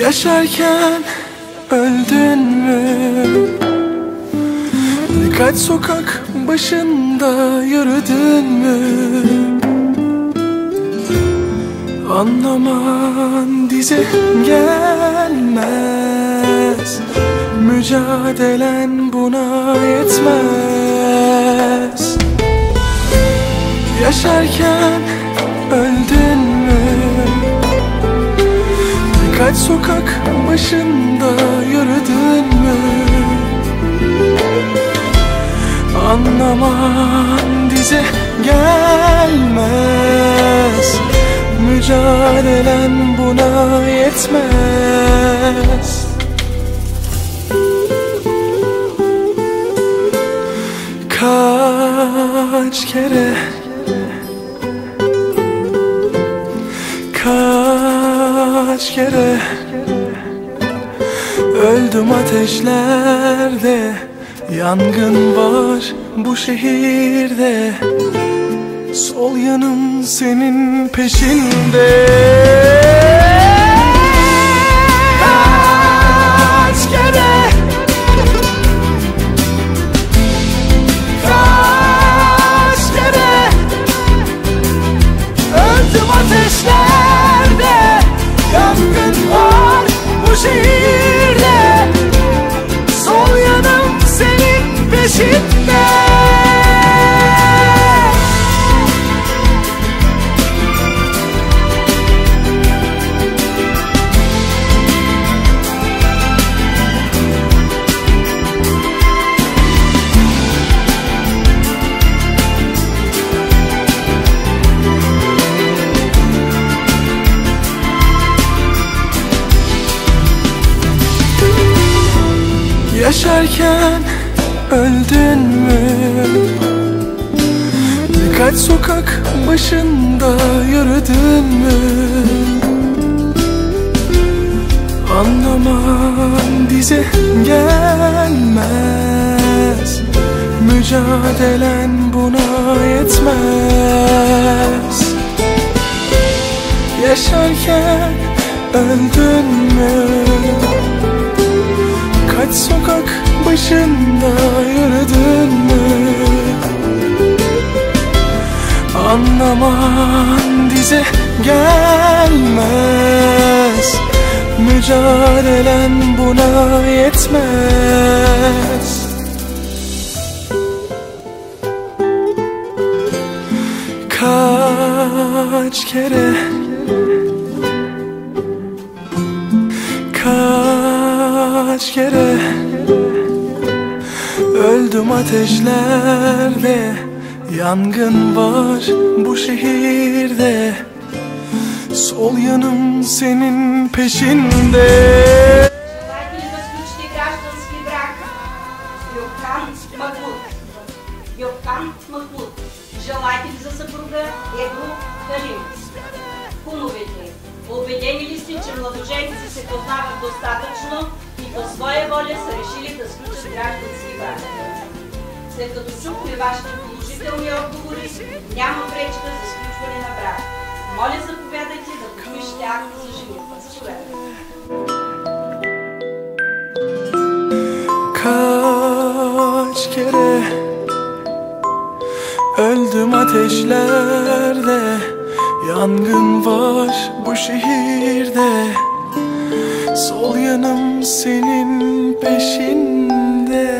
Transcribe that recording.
Yaşarken öldün mü? Birkaç sokak başında yürüdün mü? Anlaman dize gelmez Mücadelen buna yetmez Yaşarken Birkaç sokak başında yürüdün mü? Anlaman dize gelmez Mücadelen buna yetmez Kaç kere Kaç kere Öldüm ateşlerde Yangın var bu şehirde Sol yanım senin peşinde Yaşarken öldün mü? Birkaç sokak başında yürüdün mü? Anlaman dize gelmez Mücadelen buna yetmez Yaşarken öldün mü? Kaç sokak başında yürüdün mü? Anlaman dize gelmez Mücadelen buna yetmez Kaç kere Öldüm ateşlerde Yangın var bu şehirde Sol yanım senin peşinde Желаете ли да сключите граждански брак? Йокан Махмуд. Йокан Махмуд. Желаете ли за съпруга Ебро Калим? Кумовете, убедени ли сте, че младожените се познават достатъчно и по своя воля са решили да сключат граждански брак? След като чухме вашите положителни отговори, няма пречка за сключване на брак. Моля, заповядайте да подпишете акта за женитба. Kaç kere Öldüm ateşlerde Yangın var bu şehirde Sol yanım senin peşinde